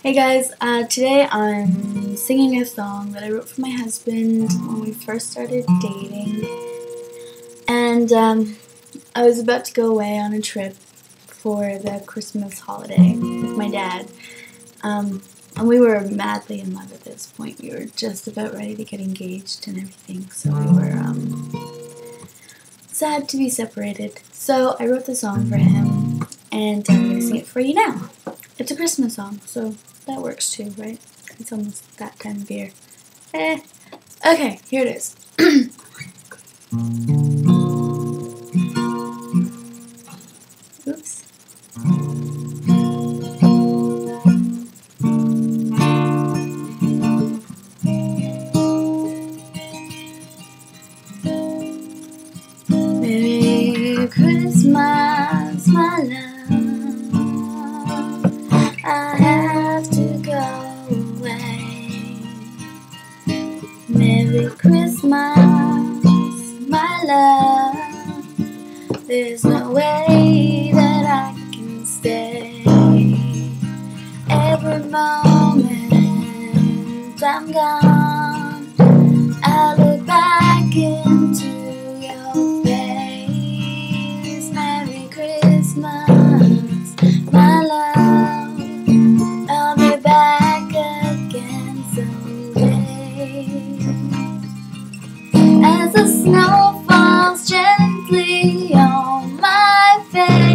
Hey guys, uh, today I'm singing a song that I wrote for my husband when we first started dating. And um, I was about to go away on a trip for the Christmas holiday with my dad. Um, and we were madly in love at this point. We were just about ready to get engaged and everything, so we were um, sad to be separated. So I wrote the song for him, and I'm going to sing it for you now. It's a Christmas song, so that works too, right? It's almost that time of year. Eh. Okay, here it is. Christmas, my love. There's no way that I can stay. Every moment I'm gone, my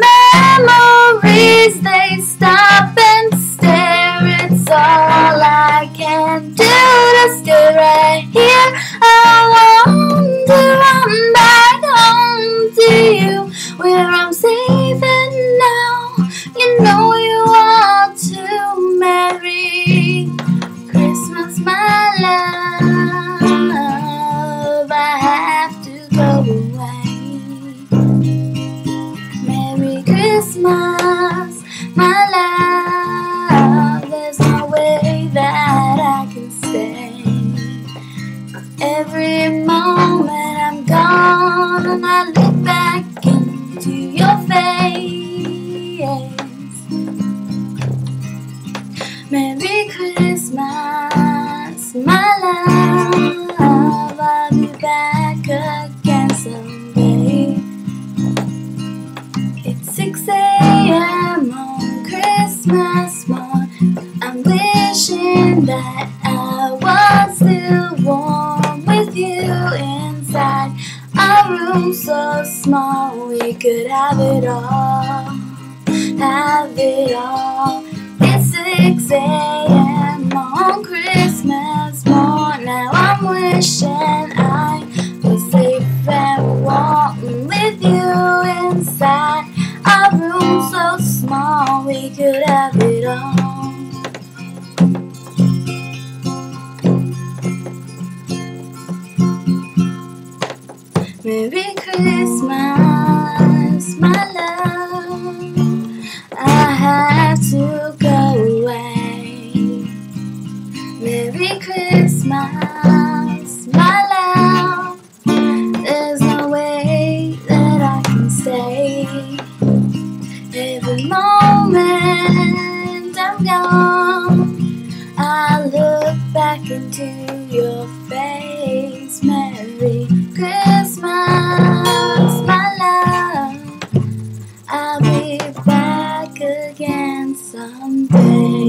memories they stop and stare. It's all I can do Christmas, my love. I'll be back again someday. It's 6 a.m. on Christmas morn. I'm wishing that I was still warm with you inside a room so small we could have it all. Have it all. It's 6 a.m. inside a room so small we could have it all. Merry Christmas, into your face. Merry Christmas, my love. I'll be back again someday.